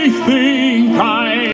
everything